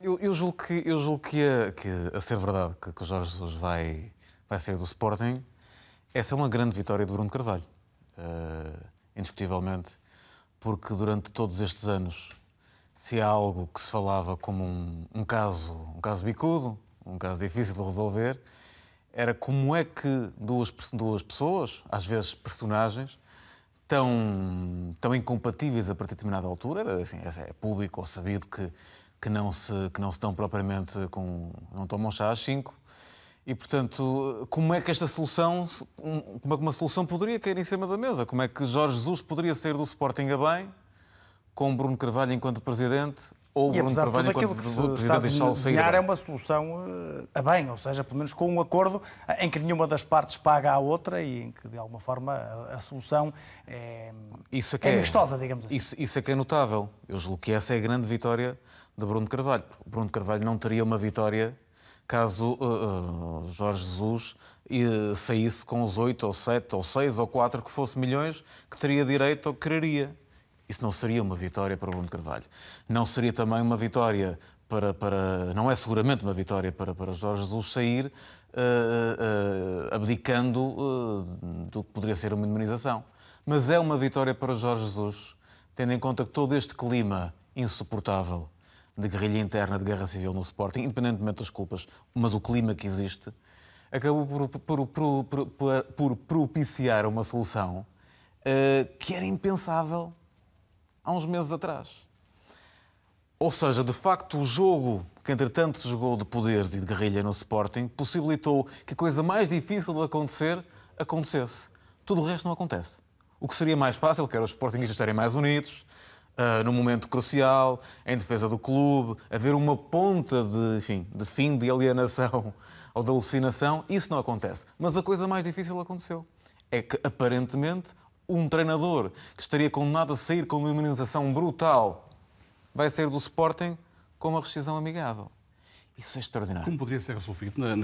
eu, eu julgo que, eu julgo que, a, que a ser verdade que, que o Jorge Jesus vai, vai sair do Sporting, essa é uma grande vitória de Bruno Carvalho. Uh, indiscutivelmente, porque durante todos estes anos, se há algo que se falava como um, um caso, um caso bicudo, um caso difícil de resolver, era como é que duas, duas pessoas, às vezes personagens, tão, tão incompatíveis a partir de determinada altura, era, assim, é público ou sabido que, que, não se, que não se dão propriamente com. não tomam chá às 5. E, portanto, como é que esta solução, como é que uma solução poderia cair em cima da mesa? Como é que Jorge Jesus poderia sair do Sporting a bem, com Bruno Carvalho enquanto presidente, ou e Bruno Carvalho enquanto que se presidente deixá-lo sair é uma solução eh, a bem, ou seja, pelo menos com um acordo em que nenhuma das partes paga à outra e em que, de alguma forma, a, a solução é, isso é, é, é amistosa, digamos assim. Isso, isso é que é notável. Eu julgo que essa é a grande vitória de Bruno Carvalho. Bruno Carvalho não teria uma vitória caso uh, uh, Jorge Jesus uh, saísse com os 8 ou 7 ou 6 ou 4 que fosse milhões que teria direito ou que quereria. Isso não seria uma vitória para Bruno Carvalho. Não seria também uma vitória para. para não é seguramente uma vitória para, para Jorge Jesus sair uh, uh, abdicando do que poderia ser uma indemnização. Mas é uma vitória para Jorge Jesus, tendo em conta que todo este clima insuportável de guerrilha interna, de guerra civil no Sporting, independentemente das culpas, mas o clima que existe, acabou por, por, por, por propiciar uma solução que era impensável há uns meses atrás. Ou seja, de facto, o jogo que entretanto se jogou de poderes e de guerrilha no Sporting possibilitou que a coisa mais difícil de acontecer acontecesse. Tudo o resto não acontece. O que seria mais fácil, que era os Sportingistas estarem mais unidos, uh, num momento crucial, em defesa do clube, haver uma ponta de, enfim, de fim de alienação ou de alucinação, isso não acontece. Mas a coisa mais difícil aconteceu. É que, aparentemente, um treinador que estaria condenado a sair com uma imunização brutal vai sair do Sporting com uma rescisão amigável. Isso é extraordinário. Como poderia ser resolvido na,